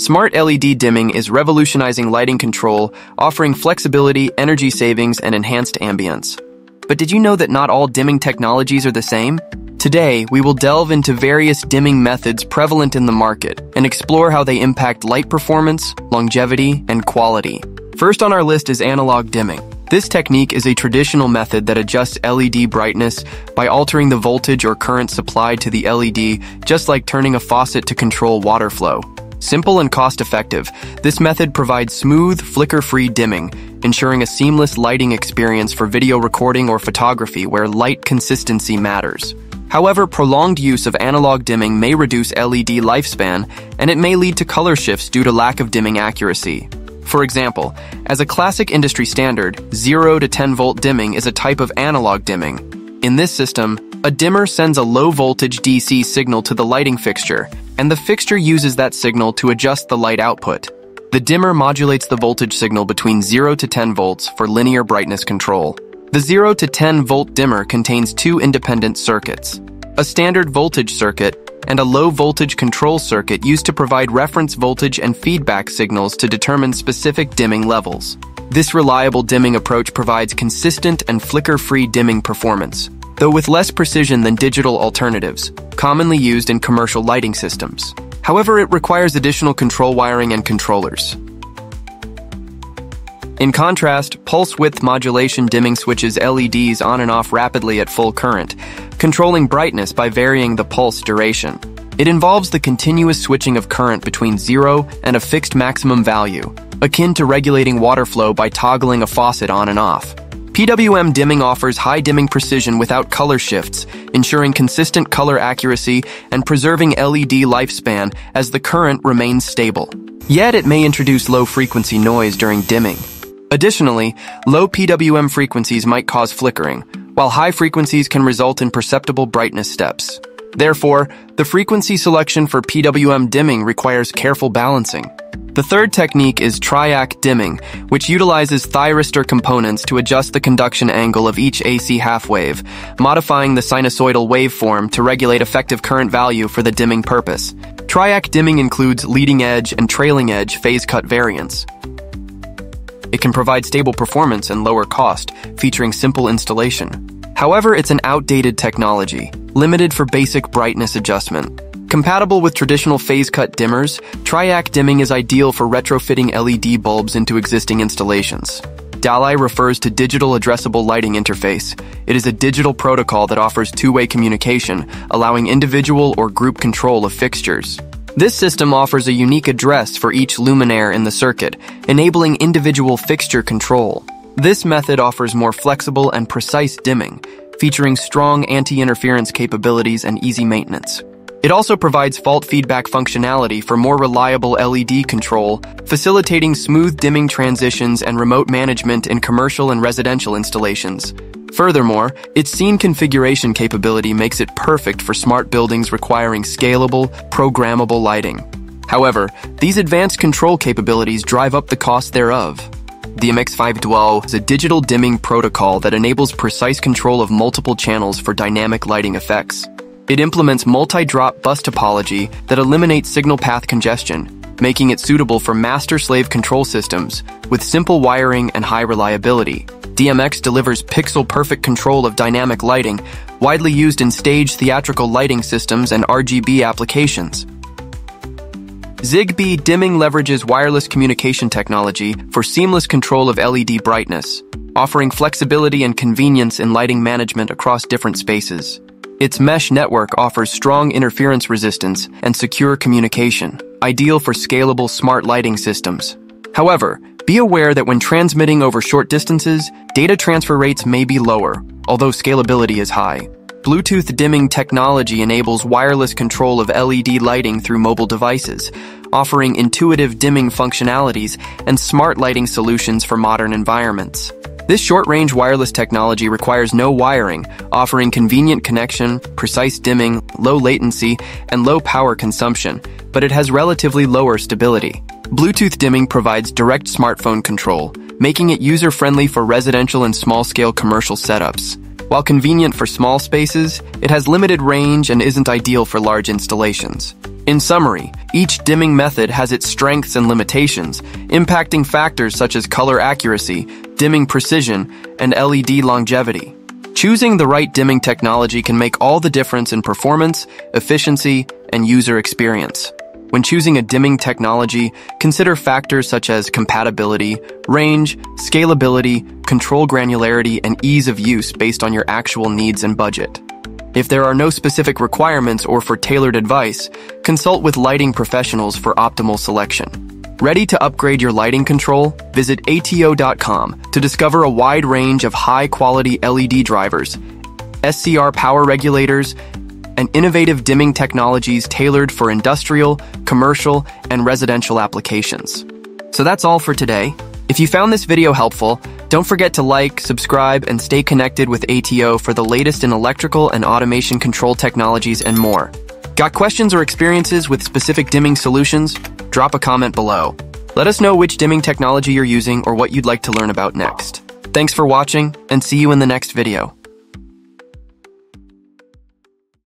Smart LED dimming is revolutionizing lighting control, offering flexibility, energy savings, and enhanced ambience. But did you know that not all dimming technologies are the same? Today, we will delve into various dimming methods prevalent in the market and explore how they impact light performance, longevity, and quality. First on our list is analog dimming. This technique is a traditional method that adjusts LED brightness by altering the voltage or current supplied to the LED, just like turning a faucet to control water flow. Simple and cost-effective, this method provides smooth, flicker-free dimming, ensuring a seamless lighting experience for video recording or photography where light consistency matters. However, prolonged use of analog dimming may reduce LED lifespan, and it may lead to color shifts due to lack of dimming accuracy. For example, as a classic industry standard, 0 to 10 volt dimming is a type of analog dimming. In this system, a dimmer sends a low voltage DC signal to the lighting fixture, and the fixture uses that signal to adjust the light output. The dimmer modulates the voltage signal between 0 to 10 volts for linear brightness control. The 0 to 10 volt dimmer contains two independent circuits, a standard voltage circuit and a low voltage control circuit used to provide reference voltage and feedback signals to determine specific dimming levels. This reliable dimming approach provides consistent and flicker-free dimming performance, though with less precision than digital alternatives, commonly used in commercial lighting systems. However, it requires additional control wiring and controllers. In contrast, pulse width modulation dimming switches LEDs on and off rapidly at full current, controlling brightness by varying the pulse duration. It involves the continuous switching of current between zero and a fixed maximum value, akin to regulating water flow by toggling a faucet on and off. PWM dimming offers high dimming precision without color shifts, ensuring consistent color accuracy and preserving LED lifespan as the current remains stable. Yet it may introduce low frequency noise during dimming. Additionally, low PWM frequencies might cause flickering, while high frequencies can result in perceptible brightness steps. Therefore, the frequency selection for PWM dimming requires careful balancing. The third technique is triac dimming, which utilizes thyristor components to adjust the conduction angle of each AC half wave, modifying the sinusoidal waveform to regulate effective current value for the dimming purpose. Triac dimming includes leading edge and trailing edge phase cut variants. It can provide stable performance and lower cost, featuring simple installation. However, it's an outdated technology, limited for basic brightness adjustment. Compatible with traditional phase-cut dimmers, Triac dimming is ideal for retrofitting LED bulbs into existing installations. DALI refers to Digital Addressable Lighting Interface. It is a digital protocol that offers two-way communication, allowing individual or group control of fixtures. This system offers a unique address for each luminaire in the circuit, enabling individual fixture control. This method offers more flexible and precise dimming, featuring strong anti-interference capabilities and easy maintenance. It also provides fault feedback functionality for more reliable LED control, facilitating smooth dimming transitions and remote management in commercial and residential installations. Furthermore, its scene configuration capability makes it perfect for smart buildings requiring scalable, programmable lighting. However, these advanced control capabilities drive up the cost thereof. DMX512 is a digital dimming protocol that enables precise control of multiple channels for dynamic lighting effects. It implements multi-drop bus topology that eliminates signal path congestion, making it suitable for master-slave control systems with simple wiring and high reliability. DMX delivers pixel-perfect control of dynamic lighting, widely used in stage theatrical lighting systems and RGB applications. Zigbee dimming leverages wireless communication technology for seamless control of LED brightness, offering flexibility and convenience in lighting management across different spaces. Its mesh network offers strong interference resistance and secure communication, ideal for scalable smart lighting systems. However, be aware that when transmitting over short distances, data transfer rates may be lower, although scalability is high. Bluetooth dimming technology enables wireless control of LED lighting through mobile devices, offering intuitive dimming functionalities and smart lighting solutions for modern environments. This short-range wireless technology requires no wiring, offering convenient connection, precise dimming, low latency, and low power consumption, but it has relatively lower stability. Bluetooth dimming provides direct smartphone control, making it user-friendly for residential and small-scale commercial setups. While convenient for small spaces, it has limited range and isn't ideal for large installations. In summary, each dimming method has its strengths and limitations, impacting factors such as color accuracy, dimming precision, and LED longevity. Choosing the right dimming technology can make all the difference in performance, efficiency, and user experience. When choosing a dimming technology, consider factors such as compatibility, range, scalability, control granularity, and ease of use based on your actual needs and budget. If there are no specific requirements or for tailored advice, consult with lighting professionals for optimal selection. Ready to upgrade your lighting control? Visit ATO.com to discover a wide range of high-quality LED drivers, SCR power regulators, and innovative dimming technologies tailored for industrial, commercial, and residential applications. So that's all for today. If you found this video helpful, don't forget to like, subscribe, and stay connected with ATO for the latest in electrical and automation control technologies and more. Got questions or experiences with specific dimming solutions? Drop a comment below. Let us know which dimming technology you're using or what you'd like to learn about next. Thanks for watching, and see you in the next video.